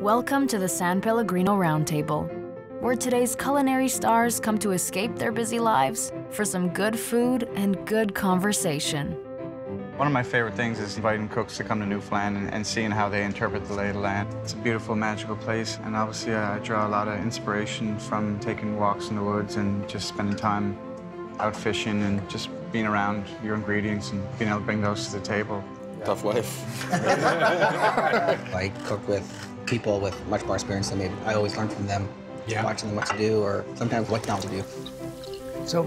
Welcome to the San Pellegrino Roundtable, where today's culinary stars come to escape their busy lives for some good food and good conversation. One of my favorite things is inviting cooks to come to Newfoundland and, and seeing how they interpret the lay of the land. It's a beautiful, magical place, and obviously uh, I draw a lot of inspiration from taking walks in the woods and just spending time out fishing and just being around your ingredients and being able to bring those to the table. Tough life. I cook with people with much more experience than me. I always learn from them, Yeah. watching them what to do or sometimes what not to do. So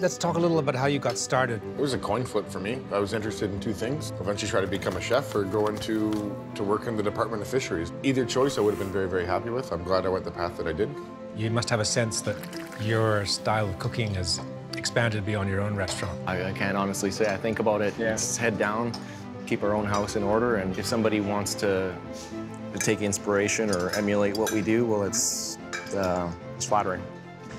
let's talk a little about how you got started. It was a coin flip for me. I was interested in two things. Eventually try to become a chef or go into to work in the Department of Fisheries. Either choice I would have been very, very happy with. I'm glad I went the path that I did. You must have a sense that your style of cooking has expanded beyond your own restaurant. I, I can't honestly say. I think about it. It's head down, keep our own house in order, and if somebody wants to, to take inspiration or emulate what we do, well, it's uh, it's flattering.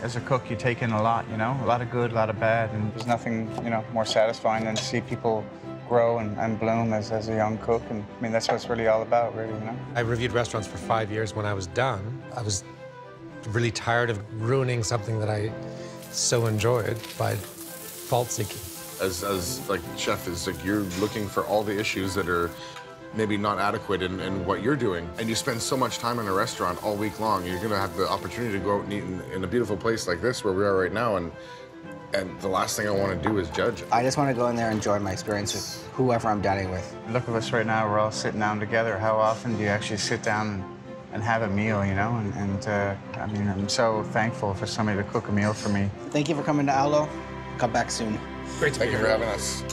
As a cook, you take in a lot, you know, a lot of good, a lot of bad, and there's nothing, you know, more satisfying than to see people grow and, and bloom as, as a young cook. And I mean, that's what it's really all about, really, you know. I reviewed restaurants for five years. When I was done, I was really tired of ruining something that I so enjoyed by fault seeking. As, as like chef is like you're looking for all the issues that are maybe not adequate in, in what you're doing. And you spend so much time in a restaurant all week long, you're gonna have the opportunity to go out and eat in, in a beautiful place like this where we are right now. And and the last thing I want to do is judge. I just want to go in there and enjoy my experience with whoever I'm dining with. Look at us right now, we're all sitting down together. How often do you actually sit down and have a meal, you know? And, and uh, I mean, I'm so thankful for somebody to cook a meal for me. Thank you for coming to Alo. Come back soon. Great to Thank be you here. for having us.